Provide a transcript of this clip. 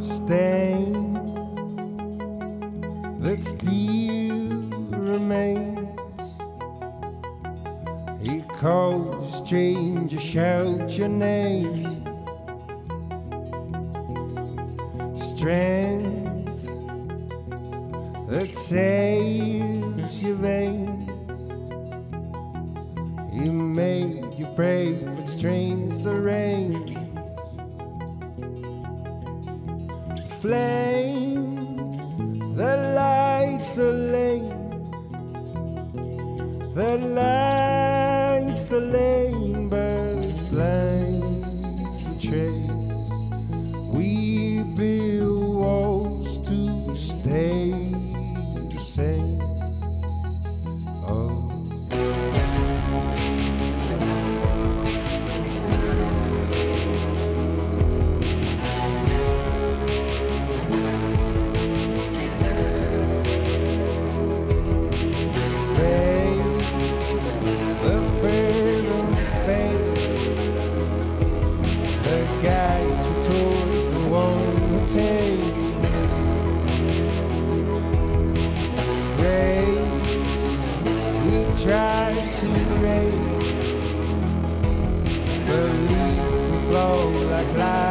stay. That still remains. He calls, stranger, shout your name. Strength that saves your veins. You made you brave, but strains the rain. Flame that lights the lane, that lights like lions